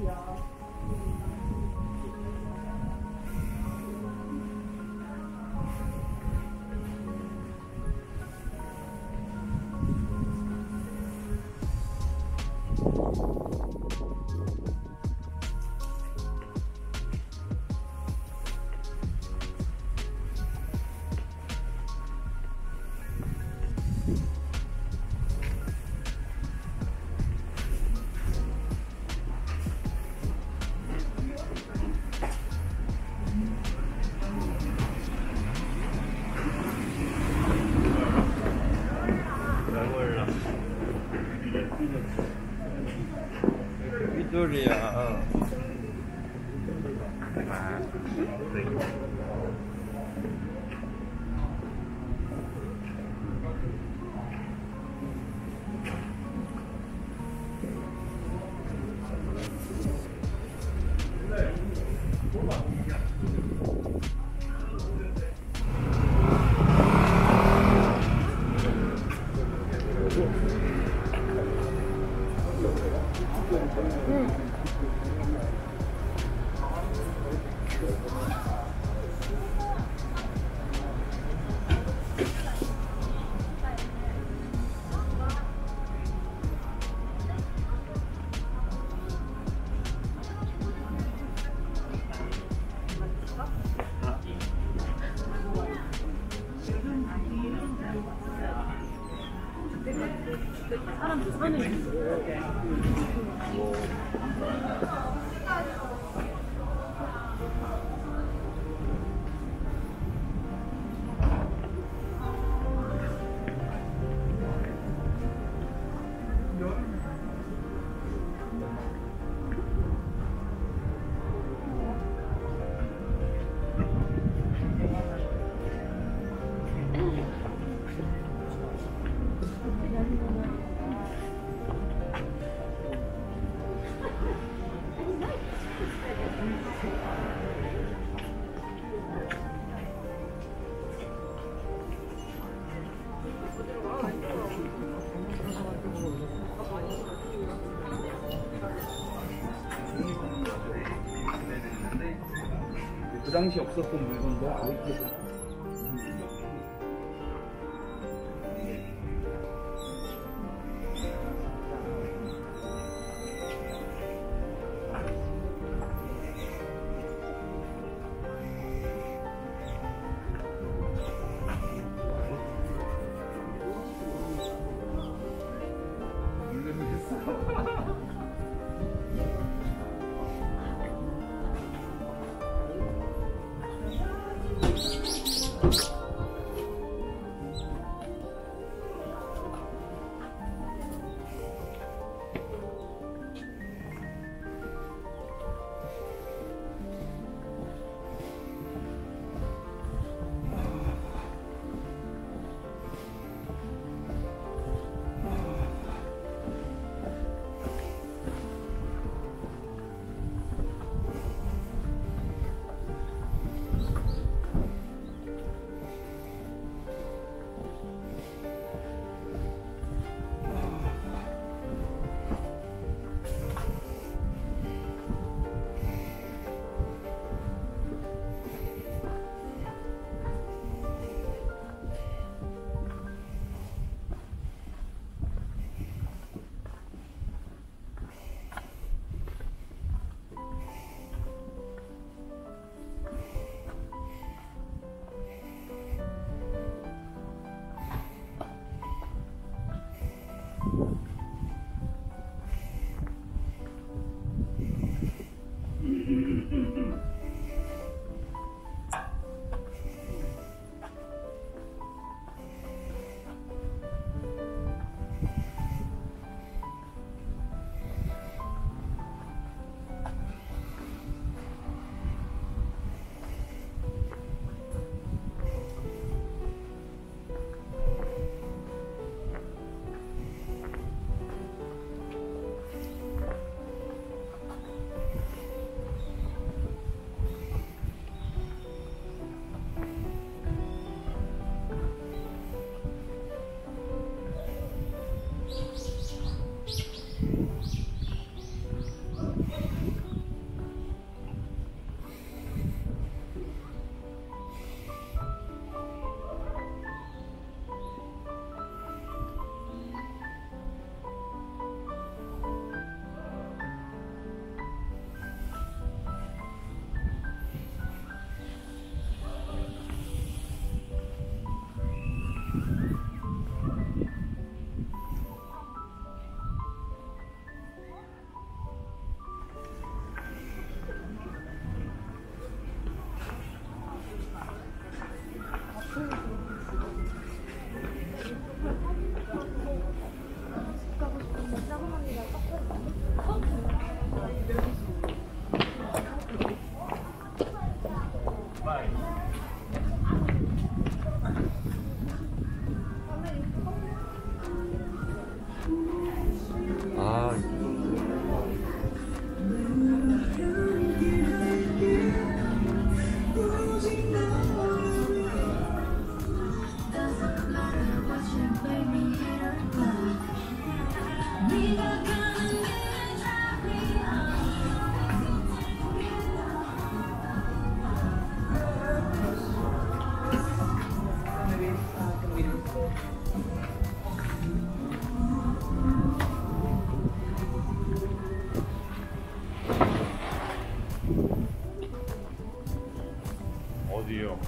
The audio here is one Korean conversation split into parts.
有 삐뚤이야. 아, Mm. 당시 없었던 물건도 어, 어디요?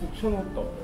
붙여놓았